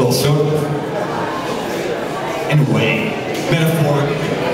Well, sort of. In a way, metaphorically.